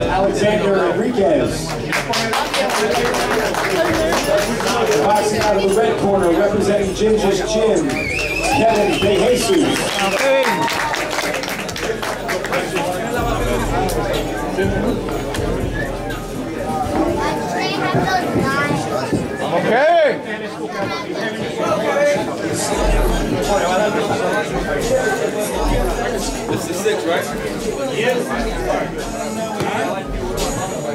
Alexander Enriquez. Boxing out of the red corner, representing Ginger's Gym, Kevin De Jesus. Okay. This is six, right?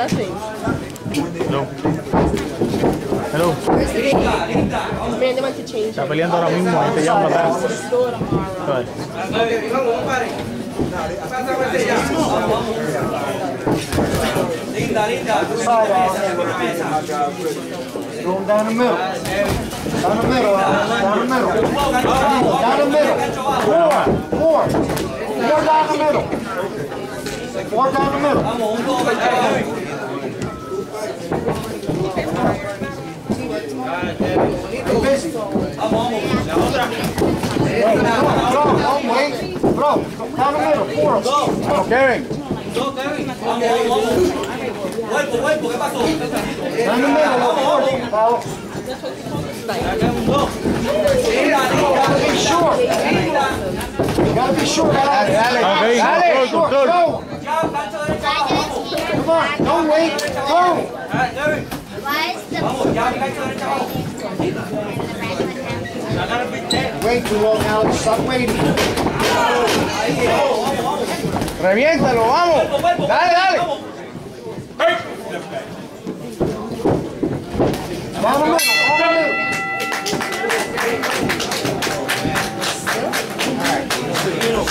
Nothing. Man, they went to change it. peleando ahora mismo, ahí te para atrás. Joder. Going down the middle. Down the middle. Down the middle. Down the middle. Four. Four. Four down the middle. Four down the middle. Be busy. Bro, bro, don't wait. Bro, down the middle. Four. Vamos, Kevin. Down the middle. Four. Foul. Gotta be sure. Gotta be sure. Dale, Control, control. Go. Come on, don't wait. Go. Wait too long, Alex. Stop waiting. Reviéntalo, vamos. Dale, dale. The middle.